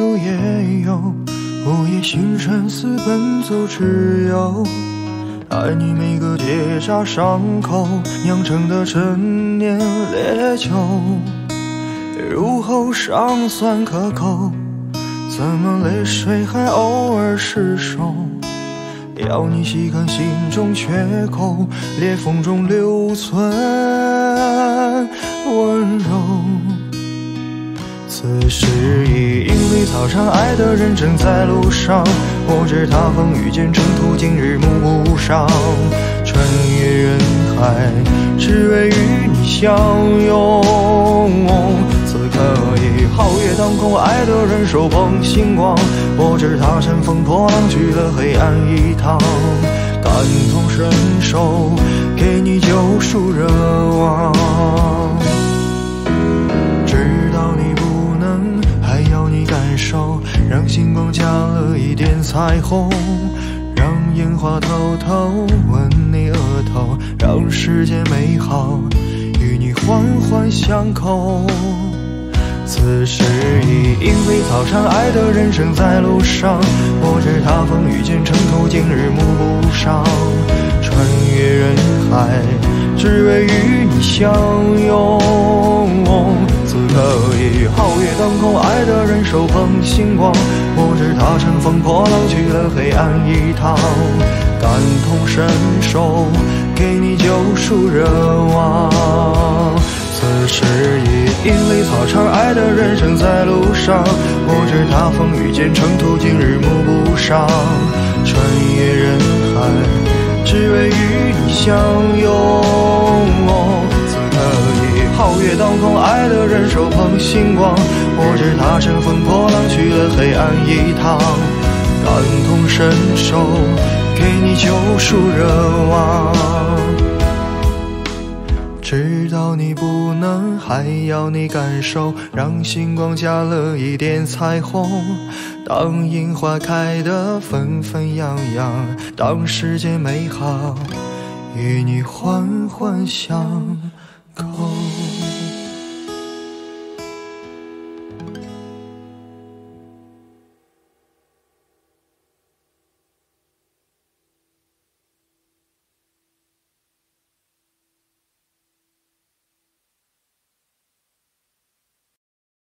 有也有，午夜星辰似奔走之友。爱你每个结痂伤口酿成的陈年烈酒，入喉尚算可口，怎么泪水还偶尔失守？要你细看心中缺口，裂缝中留存早上，爱的人正在路上。我知他风雨兼程途，今日暮不赏。穿越人海，只为与你相拥。此刻已皓月当空，爱的人手捧星光。我知他乘风破浪去了黑暗一趟，感同身受，给你救赎热望。星光加了一点彩虹，让烟花偷偷吻你额头，让世界美好与你环环相扣。此时已莺飞草长，爱的人正在路上。我知他风雨兼程途，经日暮不赏。穿越人海，只为与你相拥。皓月当空，爱的人手捧星光。我知他乘风破浪去了黑暗一趟，感同身受，给你救赎热望。此时已莺飞草长，爱的人正在路上。我知他风雨兼程途，经日暮不赏。穿越人海，只为与你相拥。皓月当空，爱的人手捧星光。我知他乘风破浪去了黑暗一趟，感同身受，给你救赎热望。知道你不能，还要你感受，让星光加了一点彩虹。当樱花开得纷纷扬扬，当世界美好与你环环相扣。